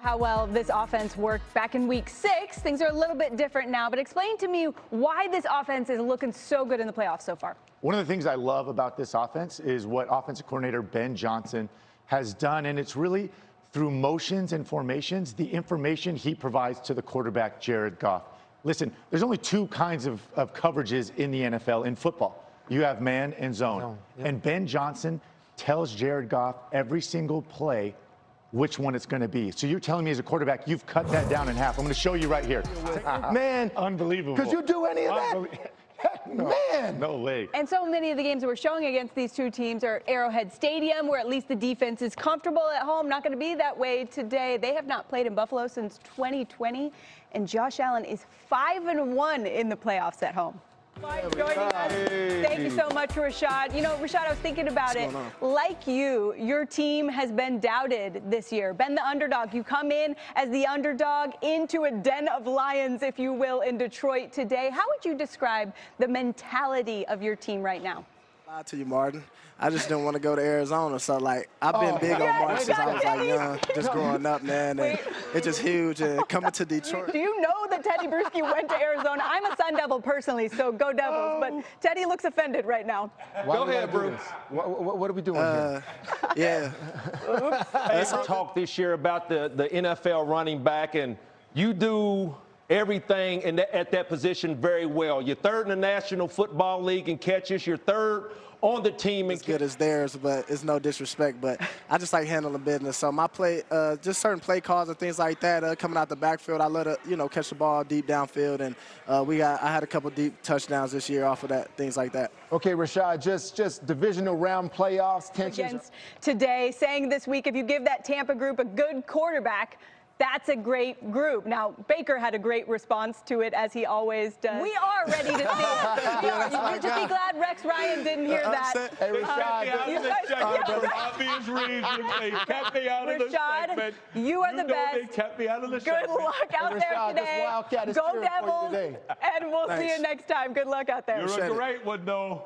how well this offense worked back in week six. Things are a little bit different now, but explain to me why this offense is looking so good in the playoffs so far. One of the things I love about this offense is what offensive coordinator Ben Johnson has done, and it's really through motions and formations, the information he provides to the quarterback, Jared Goff. Listen, there's only two kinds of, of coverages in the NFL in football. You have man and zone. zone yeah. And Ben Johnson tells Jared Goff every single play which one it's going to be. So you're telling me as a quarterback, you've cut that down in half. I'm going to show you right here. Man. Unbelievable. Could you do any of that? no, Man. No way. And so many of the games that we're showing against these two teams are Arrowhead Stadium, where at least the defense is comfortable at home. Not going to be that way today. They have not played in Buffalo since 2020, and Josh Allen is 5 and 1 in the playoffs at home joining us. Thank you so much, Rashad. You know, Rashad, I was thinking about it. Like you, your team has been doubted this year, been the underdog. You come in as the underdog into a den of lions, if you will, in Detroit today. How would you describe the mentality of your team right now? Lie to you, Martin. I just didn't want to go to Arizona. So, like, I've been oh, big on Martin since I was, like, young, just growing up, man. And it's just huge. And coming to Detroit. Do you know that Teddy Bruschi went to Arizona? I'm a Sun Devil personally, so go Devils. But oh. Teddy looks offended right now. Why go ahead, Bruce. What, what, what, are we doing uh, here? Yeah. Let's talk this year about the, the NFL running back, and you do – everything the, at that position very well. You're third in the National Football League in catches. You're third on the team. As good as theirs, but it's no disrespect. But I just like handling business. So my play, uh, just certain play calls and things like that, uh, coming out the backfield, I let it, you know, catch the ball deep downfield, and uh, we got. I had a couple deep touchdowns this year off of that, things like that. Okay, Rashad, just just divisional round playoffs tensions. Against today, saying this week, if you give that Tampa group a good quarterback that's a great group. Now, Baker had a great response to it, as he always does. We are ready to see it. we. You just be glad Rex Ryan didn't hear uh, that. Hey, Rashad. Uh, you guys, for obvious reasons, they kept me out of the segment. you are you the best. They kept me out of the Good segment. luck out hey, Rashad, there today. Go Devils. And we'll Thanks. see you next time. Good luck out there. You're a great one, though.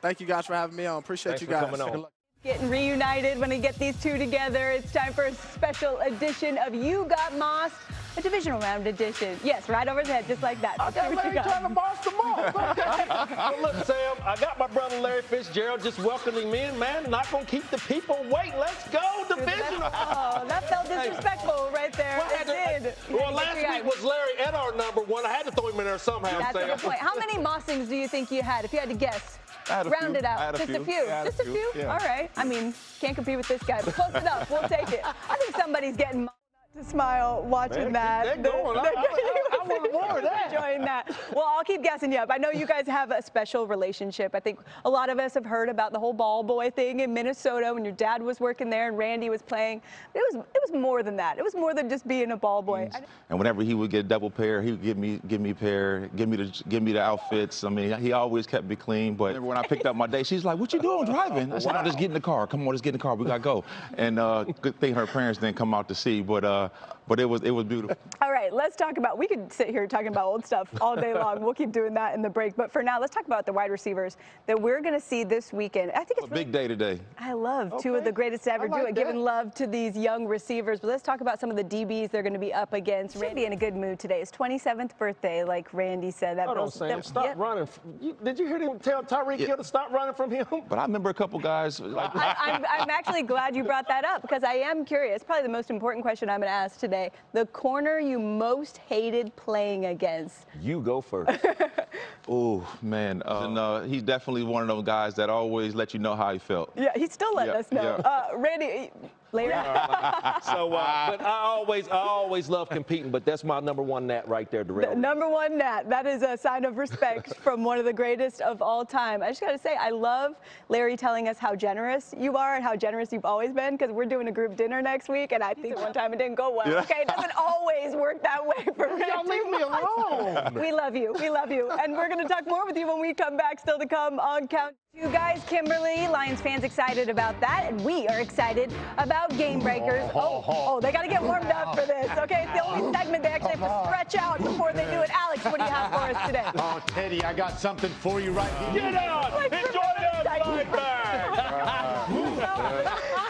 Thank you guys for having me on. Appreciate Thanks you guys. Coming on. Getting reunited when we get these two together. It's time for a special edition of You Got Moss, a divisional round edition. Yes, right over his head, just like that. I got Larry trying to boss them all. well, look, Sam, I got my brother Larry Fitzgerald just welcoming me in, man. Not going to keep the people waiting. Let's go, divisional. oh, that felt disrespectful right there. Well, it did. Well, last week was Larry at our number one. I had to throw him in there somehow. That's Sam. a good point. How many Mossings do you think you had, if you had to guess? Round it out. Just a few. Just a few? Yeah. All right. I mean, can't compete with this guy, but close enough. We'll take it. I think somebody's getting to smile watching Man, that. Going. I, I, want more of that. Enjoying that. Well, I'll keep guessing you up. I know you guys have a special relationship. I think a lot of us have heard about the whole ball boy thing in Minnesota when your dad was working there and Randy was playing. It was it was more than that. It was more than just being a ball boy. And whenever he would get a double pair, he would give me give me a pair, give me the give me the outfits. I mean, he always kept me clean. But when I picked up my day, she's like, "What you doing driving?" I said, wow. "I just get in the car. Come on, just get in the car. We gotta go." And uh, good thing her parents didn't come out to see, but. Uh, but it was it was beautiful. All right, let's talk about. We could sit here talking about old stuff all day long. We'll keep doing that in the break. But for now, let's talk about the wide receivers that we're going to see this weekend. I think it's a really, big day today. I love okay. two of the greatest to ever like do it, giving love to these young receivers. But let's talk about some of the DBs they're going to be up against. Randy in a good mood today. His 27th birthday, like Randy said. That Hold on, Sam. That, stop yep. running. You, did you hear him tell Tyreek yeah. Hill to stop running from him? But I remember a couple guys. Like I, I'm, I'm actually glad you brought that up because I am curious. Probably the most important question I'm going to ask today. The corner corner you most hated playing against? You go first. oh, man. Uh, and, uh, he's definitely one of those guys that always let you know how he felt. Yeah, he's still letting yeah, us know. Yeah. Uh, Randy, Larry. so, uh, but I always, I always love competing. But that's my number one nat right there, Darrell. The number one nat. That is a sign of respect from one of the greatest of all time. I just got to say, I love Larry telling us how generous you are and how generous you've always been. Because we're doing a group dinner next week, and I think one time it didn't go well. Yeah. Okay, it doesn't always work that way for me. Y'all leave me alone. We love you. We love you, and we're going to talk more with you when we come back. Still to come on Count. You guys, Kimberly, Lions fans excited about that, and we are excited about Game Breakers. Oh, oh, they got to get warmed up for this. Okay, it's the only segment they actually have to stretch out before they do it. Alex, what do you have for us today? Oh, Teddy, I got something for you right here. Get out! Like Enjoy the outside bag!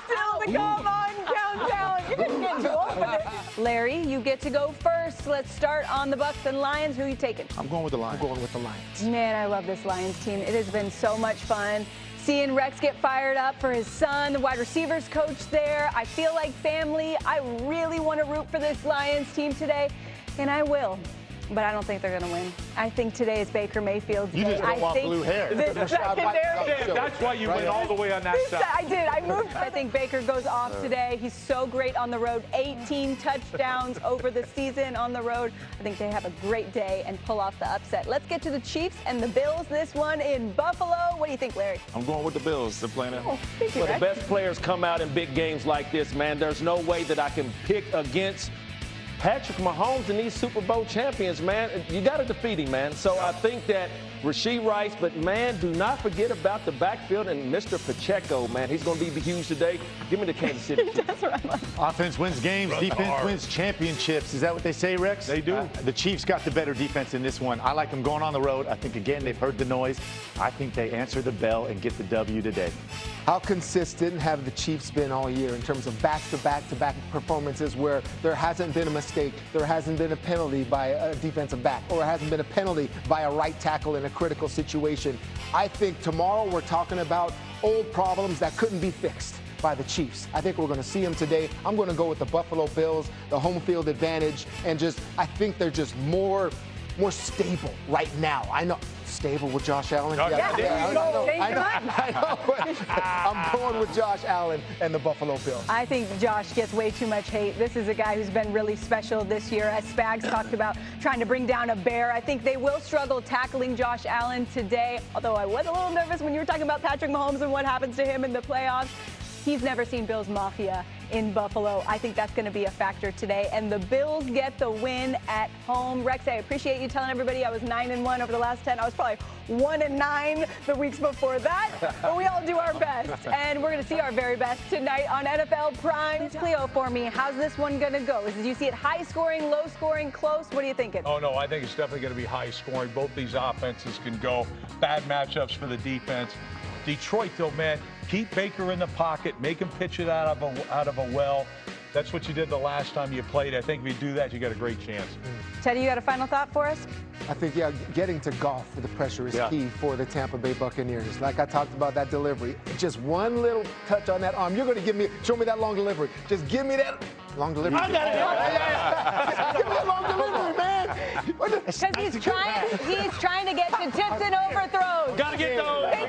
Still to come on Larry, you get to go first. Let's start on the Bucks and Lions. Who are you taking? I'm going with the Lions. I'm going with the Lions. Man, I love this Lions team. It has been so much fun. Seeing Rex get fired up for his son, the wide receivers coach there. I feel like family. I really want to root for this Lions team today, and I will. But I don't think they're going to win. I think today is Baker Mayfield's You day. just don't I want blue hair. The Rashad secondary. That's why you went all the way on that side. I did. I moved. I think Baker goes off uh. today. He's so great on the road. 18 touchdowns over the season on the road. I think they have a great day and pull off the upset. Let's get to the Chiefs and the Bills. This one in Buffalo. What do you think, Larry? I'm going with the Bills. They're playing at home. Oh, thank you, Well, the best players come out in big games like this, man. There's no way that I can pick against Patrick Mahomes and these Super Bowl champions, man. You got to defeat him, man. So I think that Rashee Rice, but man, do not forget about the backfield and Mr. Pacheco, man. He's going to be huge today. Give me the Kansas City Chiefs. That's what I'm like. Offense wins games, defense wins championships. Is that what they say, Rex? They do. Uh, the Chiefs got the better defense in this one. I like them going on the road. I think, again, they've heard the noise. I think they answer the bell and get the W today. How consistent have the Chiefs been all year in terms of back-to-back-to-back performances where there hasn't been a mistake, there hasn't been a penalty by a defensive back, or it hasn't been a penalty by a right tackle in a critical situation? I think tomorrow we're talking about old problems that couldn't be fixed by the Chiefs. I think we're going to see them today. I'm going to go with the Buffalo Bills, the home field advantage, and just I think they're just more more stable right now. I know stable with Josh Allen. Yeah, there you I know, I know. I know, but I'm going with Josh Allen and the Buffalo Bills. I think Josh gets way too much hate. This is a guy who's been really special this year. As Spags talked about trying to bring down a bear, I think they will struggle tackling Josh Allen today. Although I was a little nervous when you were talking about Patrick Mahomes and what happens to him in the playoffs. He's never seen Bills Mafia in Buffalo. I think that's going to be a factor today. And the Bills get the win at home. Rex, I appreciate you telling everybody I was 9 and 1 over the last 10. I was probably 1 and 9 the weeks before that. But we all do our best. And we're going to see our very best tonight on NFL Prime. Cleo, for me, how's this one going to go? Is, do you see it high scoring, low scoring, close? What are you thinking? Oh, no, I think it's definitely going to be high scoring. Both these offenses can go. Bad matchups for the defense. Detroit, though, man, keep Baker in the pocket, make him pitch it out of a, out of a well. That's what you did the last time you played. I think if you do that, you got a great chance. Teddy, you got a final thought for us? I think, yeah, getting to Goff for the pressure is Yeah. key for the Tampa Bay Buccaneers. Like I talked about that delivery, just one little touch on that arm. You're going to give me, show me that long delivery. Just give me that long delivery. I got it. give me that long delivery, man. Because he's trying, he's trying to get to tips and overthrows. Got to get those. Take